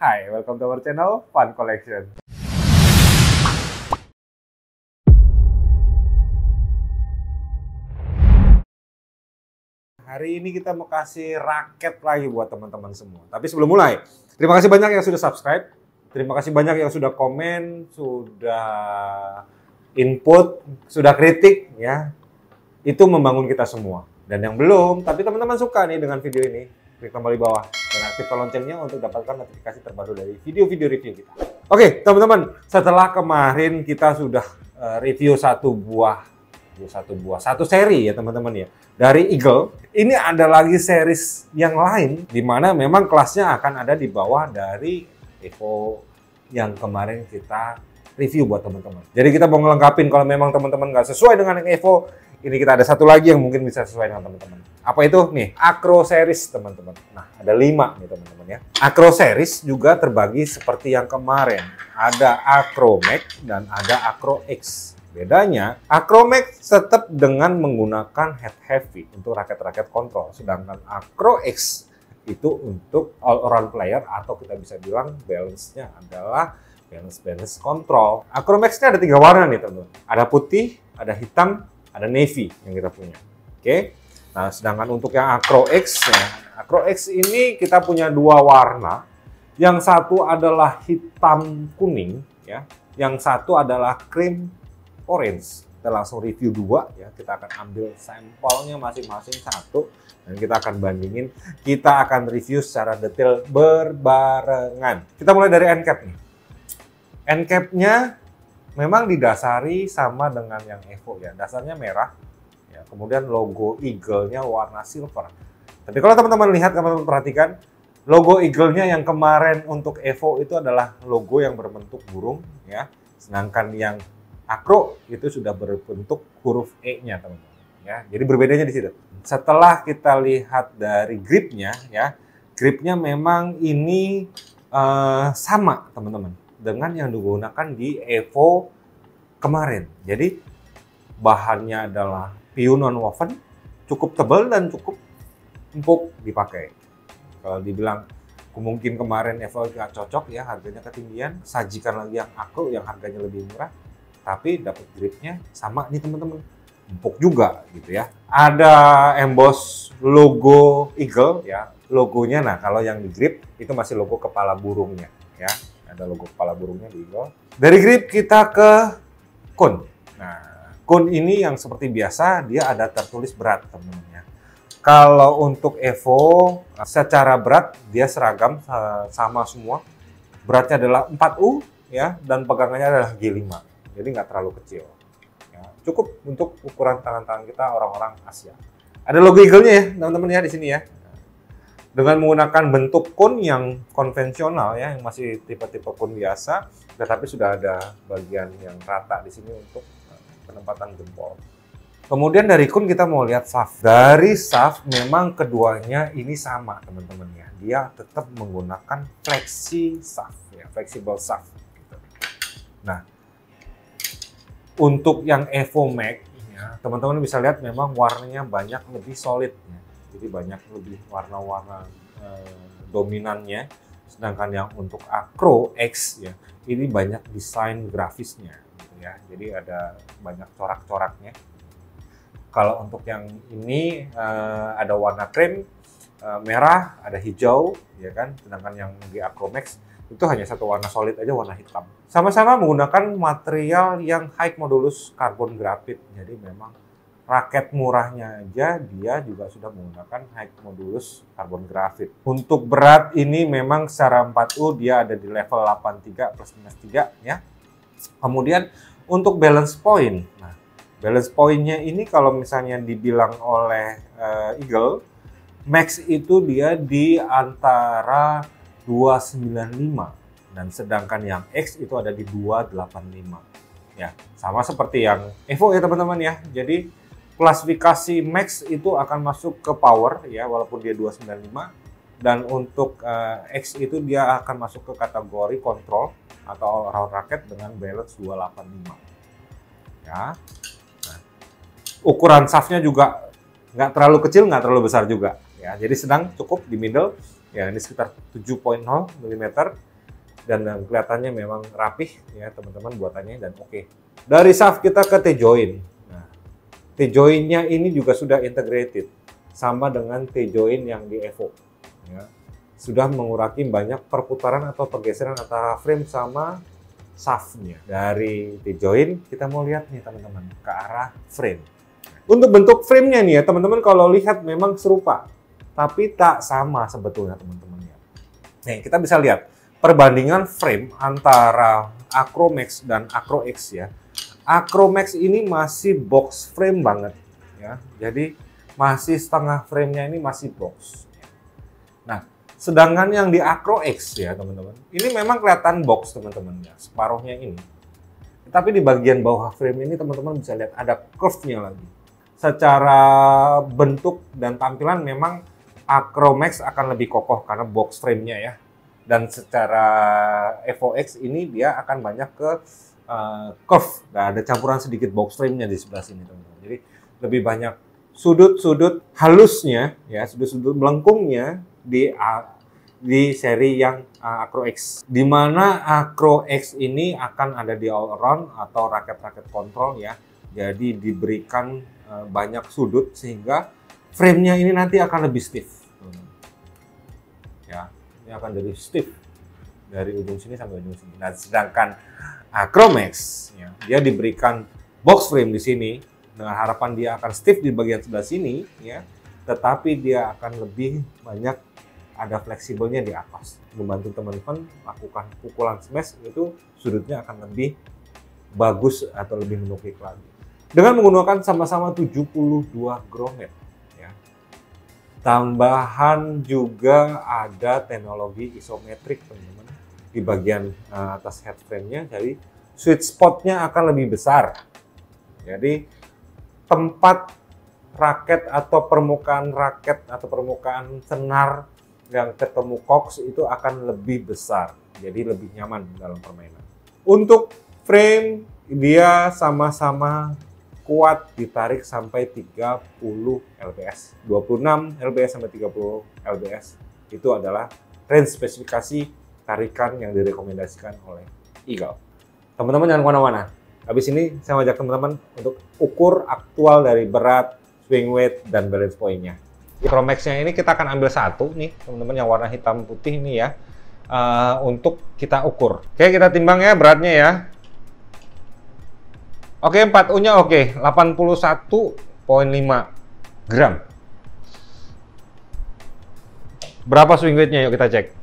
Hai, welcome to our channel Fun Collection. Hari ini kita mau kasih raket lagi buat teman-teman semua. Tapi sebelum mulai, terima kasih banyak yang sudah subscribe, terima kasih banyak yang sudah komen, sudah input, sudah kritik ya. Itu membangun kita semua. Dan yang belum, tapi teman-teman suka nih dengan video ini, klik tombol di bawah dan aktifkan loncengnya untuk dapatkan notifikasi terbaru dari video-video review kita. Oke, teman-teman, setelah kemarin kita sudah uh, review satu buah satu buah satu seri ya teman-teman ya dari Eagle ini ada lagi series yang lain di mana memang kelasnya akan ada di bawah dari Evo yang kemarin kita review buat teman-teman. Jadi kita mau ngelengkapin kalau memang teman-teman nggak sesuai dengan Evo, ini kita ada satu lagi yang mungkin bisa sesuai dengan teman-teman. Apa itu? Nih, Acro Series teman-teman. Nah, ada lima nih teman-teman ya. Acro Series juga terbagi seperti yang kemarin. Ada Acro Max dan ada Acro X. Bedanya, Acro Max tetap dengan menggunakan head heavy untuk raket-raket kontrol, sedangkan Acro X itu untuk all around player atau kita bisa bilang balance-nya adalah balance balance kontrol. Acro Max-nya ada tiga warna nih teman-teman. Ada putih, ada hitam, ada navy yang kita punya. Oke. Nah, sedangkan untuk yang Acro X ya, Acro X ini kita punya dua warna. Yang satu adalah hitam kuning ya, yang satu adalah cream orange. Kita langsung review dua ya. Kita akan ambil sampelnya masing-masing satu dan kita akan bandingin. Kita akan review secara detail berbarengan. Kita mulai dari end cap. End cap-nya memang didasari sama dengan yang Evo ya. Dasarnya merah, ya. kemudian logo eagle-nya warna silver. Tapi kalau teman-teman lihat, teman-teman perhatikan, logo eagle-nya yang kemarin untuk Evo itu adalah logo yang berbentuk burung, ya. Sedangkan yang Acro itu sudah berbentuk huruf E-nya, teman-teman. Ya, jadi berbedanya di situ. Setelah kita lihat dari gripnya, ya, gripnya memang ini uh, sama, teman-teman dengan yang digunakan di Evo kemarin. Jadi bahannya adalah PU non woven, cukup tebal dan cukup empuk dipakai. Kalau dibilang mungkin kemarin Evo nggak cocok ya harganya ketinggian, sajikan lagi yang aku yang harganya lebih murah, tapi dapat gripnya sama nih teman-teman, empuk juga gitu ya. Ada emboss logo Eagle ya, logonya nah kalau yang di grip itu masih logo kepala burungnya ya ada logo kepala burungnya di Eagle. Dari grip kita ke kun. Nah, kun ini yang seperti biasa dia ada tertulis berat teman-teman ya. Kalau untuk Evo secara berat dia seragam sama semua. Beratnya adalah 4U ya dan pegangannya adalah G5. Jadi nggak terlalu kecil. Ya, cukup untuk ukuran tangan-tangan kita orang-orang Asia. Ada logo Eagle-nya ya teman-teman ya di sini ya dengan menggunakan bentuk kun yang konvensional ya, yang masih tipe-tipe kun biasa, tetapi sudah ada bagian yang rata di sini untuk eh, penempatan jempol. Kemudian dari kun kita mau lihat shaft. Dari shaft memang keduanya ini sama teman-teman ya. Dia tetap menggunakan flexi shaft ya, flexible shaft. Gitu. Nah, untuk yang Evo Max ya, teman-teman bisa lihat memang warnanya banyak lebih solid ya jadi banyak lebih warna-warna eh, dominannya. Sedangkan yang untuk Acro X ya ini banyak desain grafisnya gitu ya. Jadi ada banyak corak-coraknya. Kalau untuk yang ini eh, ada warna krem eh, merah ada hijau ya kan. Sedangkan yang di Acro Max itu hanya satu warna solid aja warna hitam. Sama-sama menggunakan material yang high modulus karbon grafit jadi memang raket murahnya aja dia juga sudah menggunakan high modulus karbon grafit. Untuk berat ini memang secara 4U dia ada di level 83 plus minus 3 ya. Kemudian untuk balance point. Nah, balance pointnya ini kalau misalnya dibilang oleh uh, Eagle, max itu dia di antara 295 dan sedangkan yang X itu ada di 285. Ya, sama seperti yang Evo ya teman-teman ya. Jadi klasifikasi max itu akan masuk ke power ya walaupun dia 295 dan untuk uh, X itu dia akan masuk ke kategori kontrol atau round raket dengan balance 285 ya nah, ukuran shaftnya juga nggak terlalu kecil nggak terlalu besar juga ya jadi sedang cukup di middle ya ini sekitar 7.0 mm dan, dan kelihatannya memang rapih ya teman-teman buatannya dan oke. Okay. Dari shaft kita ke T-joint. Nah, T-jointnya ini juga sudah integrated sama dengan T-joint yang di Evo. Ya. Sudah mengurangi banyak perputaran atau pergeseran antara frame sama shaftnya. Dari T-joint kita mau lihat nih teman-teman ke arah frame. Untuk bentuk frame-nya nih ya teman-teman kalau lihat memang serupa, tapi tak sama sebetulnya teman-teman ya. Nih kita bisa lihat perbandingan frame antara Acromax dan Acro X ya. Acromax ini masih box frame banget ya. Jadi masih setengah frame-nya ini masih box. Nah, sedangkan yang di Acro X ya teman-teman, ini memang kelihatan box teman-teman ya, separuhnya ini. Tapi di bagian bawah frame ini teman-teman bisa lihat ada curve-nya lagi. Secara bentuk dan tampilan memang Acromax akan lebih kokoh karena box frame-nya ya dan secara Evo X ini dia akan banyak ke uh, curve. Nah, ada campuran sedikit box frame-nya di sebelah sini, teman-teman. Jadi lebih banyak sudut-sudut halusnya, ya sudut-sudut melengkungnya di uh, di seri yang uh, Acro X. Di mana Acro X ini akan ada di all around atau raket-raket kontrol ya. Jadi diberikan uh, banyak sudut sehingga frame-nya ini nanti akan lebih stiff. Ya, ini akan jadi stiff dari ujung sini sampai ujung sini. Nah, sedangkan Acromax ya, dia diberikan box frame di sini dengan harapan dia akan stiff di bagian sebelah sini ya, tetapi dia akan lebih banyak ada fleksibelnya di atas. Membantu teman-teman lakukan pukulan smash itu sudutnya akan lebih bagus atau lebih menukik lagi. Dengan menggunakan sama-sama 72 grommet Tambahan juga ada teknologi isometrik teman-teman di bagian uh, atas headframe-nya. Jadi sweet spot-nya akan lebih besar. Jadi tempat raket atau permukaan raket atau permukaan senar yang ketemu cox itu akan lebih besar. Jadi lebih nyaman dalam permainan. Untuk frame dia sama-sama kuat ditarik sampai 30 lbs. 26 lbs sampai 30 lbs itu adalah range spesifikasi tarikan yang direkomendasikan oleh Eagle. Teman-teman jangan ke mana-mana. Habis ini saya ngajak teman-teman untuk ukur aktual dari berat, swing weight, dan balance point-nya. Chromax-nya ini kita akan ambil satu nih, teman-teman yang warna hitam putih ini ya, uh, untuk kita ukur. Oke, kita timbang ya beratnya ya. Oke, 4U-nya oke, 81,5 gram. Berapa swing weight-nya? Yuk kita cek.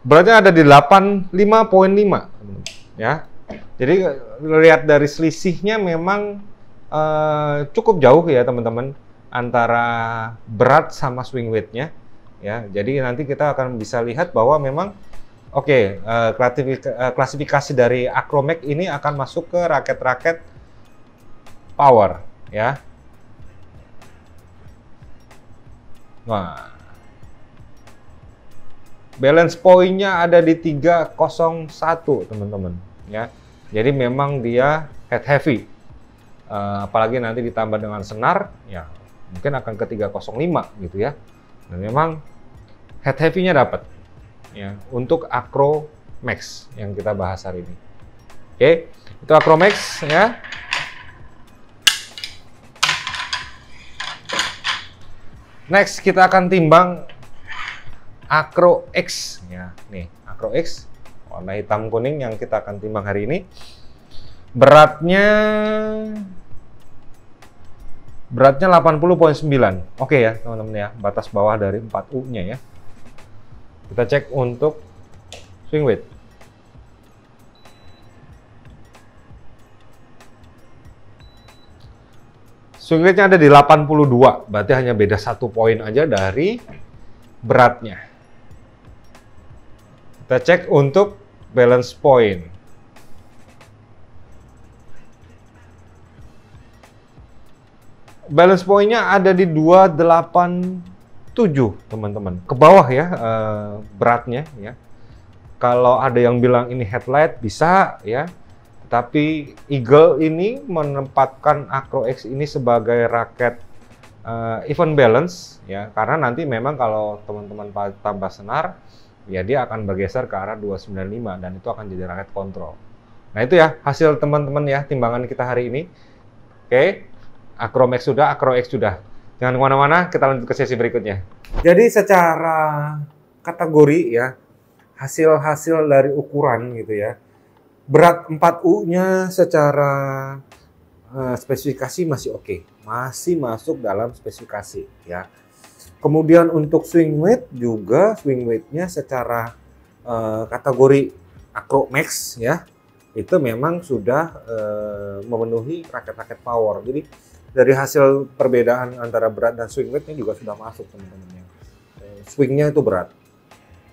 Beratnya ada di 85,5 ya. Jadi lihat dari selisihnya memang uh, cukup jauh ya teman-teman antara berat sama swing weight-nya ya. Jadi nanti kita akan bisa lihat bahwa memang Oke, okay, uh, uh, klasifikasi dari Acromax ini akan masuk ke raket-raket power, ya. Nah, balance point-nya ada di 301, teman-teman, ya. Jadi memang dia head heavy. Uh, apalagi nanti ditambah dengan senar, ya mungkin akan ke 305 gitu ya. Dan memang head heavy-nya dapat ya untuk Acro Max yang kita bahas hari ini. Oke, itu Acro Max ya. Next kita akan timbang Acro X ya. Nih, Acro X warna hitam kuning yang kita akan timbang hari ini. Beratnya beratnya 80.9. Oke ya, teman-teman ya. Batas bawah dari 4U-nya ya. Kita cek untuk swing weight. Swing weightnya ada di 82, berarti hanya beda satu poin aja dari beratnya. Kita cek untuk balance point. Balance pointnya ada di 28 7 teman-teman. Ke bawah ya uh, beratnya ya. Kalau ada yang bilang ini headlight bisa ya. Tapi Eagle ini menempatkan Acro X ini sebagai raket uh, even balance ya. Karena nanti memang kalau teman-teman tambah senar ya dia akan bergeser ke arah 295 dan itu akan jadi raket kontrol. Nah itu ya hasil teman-teman ya timbangan kita hari ini. Oke, Acromax sudah, Acrox sudah. Jangan ke mana-mana, kita lanjut ke sesi berikutnya. Jadi secara kategori ya hasil-hasil dari ukuran gitu ya. Berat 4U-nya secara uh, spesifikasi masih oke, okay. masih masuk dalam spesifikasi ya. Kemudian untuk swing weight juga swing weightnya secara uh, kategori Acro Max ya itu memang sudah uh, memenuhi raket-raket power. Jadi dari hasil perbedaan antara berat dan swing weightnya juga sudah masuk teman-teman ya. swingnya itu berat.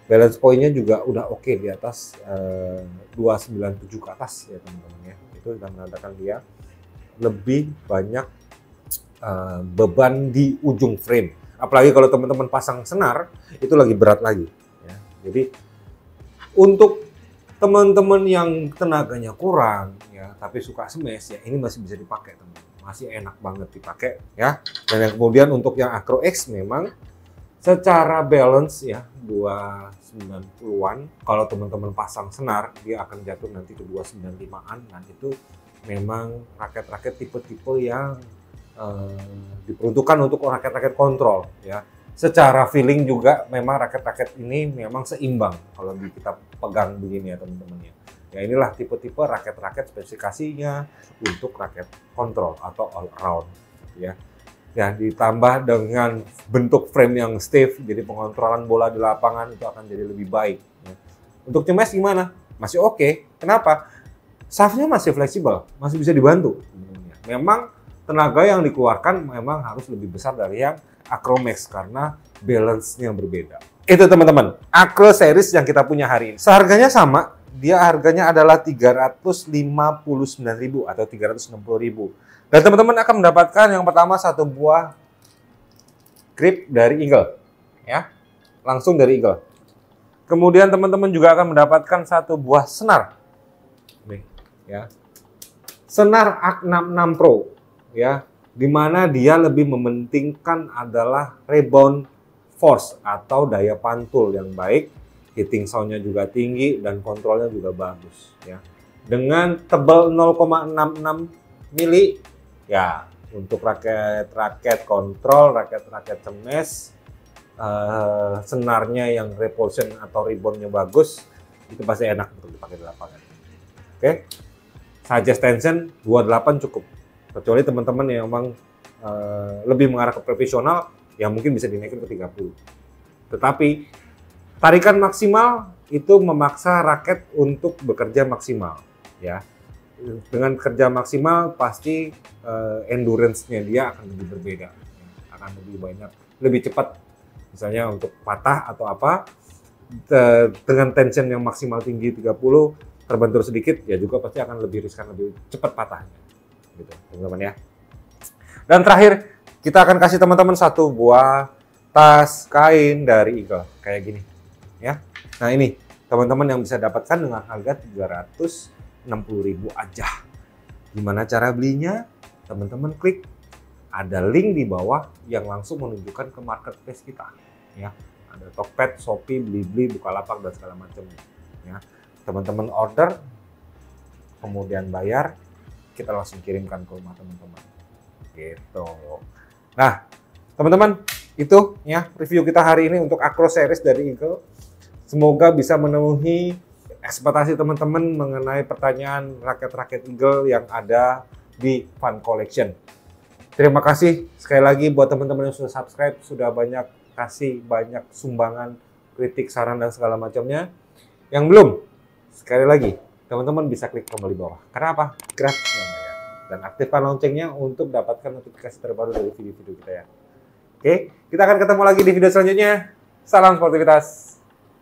Balance pointnya juga udah oke okay di atas uh, 297 ke atas ya teman-teman ya. Itu sudah menandakan dia lebih banyak uh, beban di ujung frame apalagi kalau teman-teman pasang senar itu lagi berat lagi ya. jadi untuk teman-teman yang tenaganya kurang ya tapi suka smash ya ini masih bisa dipakai teman masih enak banget dipakai ya. Dan yang kemudian untuk yang Acro X memang secara balance ya 290-an kalau teman-teman pasang senar dia akan jatuh nanti ke 295-an dan itu memang raket-raket tipe-tipe yang uh, diperuntukkan untuk raket-raket kontrol ya. Secara feeling juga memang raket-raket ini memang seimbang kalau kita pegang begini ya teman-teman ya. Ya inilah tipe-tipe raket-raket spesifikasinya untuk raket kontrol atau all around ya. Ya ditambah dengan bentuk frame yang stiff jadi pengontrolan bola di lapangan itu akan jadi lebih baik. Ya. Untuk cemes gimana? Masih oke. Okay. Kenapa? Shaftnya masih fleksibel, masih bisa dibantu. Memang tenaga yang dikeluarkan memang harus lebih besar dari yang Acromax karena balance-nya berbeda. Itu teman-teman, Acro series yang kita punya hari ini. Seharganya sama, dia harganya adalah 359.000 atau 360.000. Dan teman-teman akan mendapatkan yang pertama satu buah grip dari Eagle, ya, langsung dari Eagle. Kemudian teman-teman juga akan mendapatkan satu buah senar, nih, ya, senar AK66 Pro ya di mana dia lebih mementingkan adalah rebound force atau daya pantul yang baik, hitting soundnya juga tinggi dan kontrolnya juga bagus ya. Dengan tebal 0,66 mili ya untuk raket-raket kontrol, raket-raket cemes, uh, senarnya yang repulsion atau reboundnya bagus, itu pasti enak untuk dipakai di lapangan. Oke, okay? suggest tension 28 cukup kecuali teman-teman yang memang uh, lebih mengarah ke profesional yang mungkin bisa dinaikin ke 30 tetapi tarikan maksimal itu memaksa raket untuk bekerja maksimal ya. Dengan kerja maksimal pasti uh, endurance-nya dia akan lebih berbeda akan lebih banyak lebih cepat. Misalnya untuk patah atau apa dengan tension yang maksimal tinggi 30 terbentur sedikit ya juga pasti akan lebih riskan lebih cepat patahnya gitu teman-teman ya. Dan terakhir kita akan kasih teman-teman satu buah tas kain dari Eagle kayak gini ya. Nah ini teman-teman yang bisa dapatkan dengan harga 360.000 aja. Gimana cara belinya? Teman-teman klik ada link di bawah yang langsung menunjukkan ke marketplace kita ya. Ada Tokped, Shopee, Blibli, Bukalapak dan segala macamnya ya. Teman-teman order kemudian bayar kita langsung kirimkan ke rumah teman-teman. Gitu. Nah, teman-teman, itu ya review kita hari ini untuk Acro Series dari Eagle. Semoga bisa memenuhi ekspektasi teman-teman mengenai pertanyaan raket-raket Eagle yang ada di Fun Collection. Terima kasih sekali lagi buat teman-teman yang sudah subscribe, sudah banyak kasih banyak sumbangan, kritik, saran dan segala macamnya. Yang belum, sekali lagi teman-teman bisa klik tombol di bawah. Karena apa? Namanya. Dan aktifkan loncengnya untuk dapatkan notifikasi terbaru dari video-video kita ya. Oke, kita akan ketemu lagi di video selanjutnya. Salam sportivitas.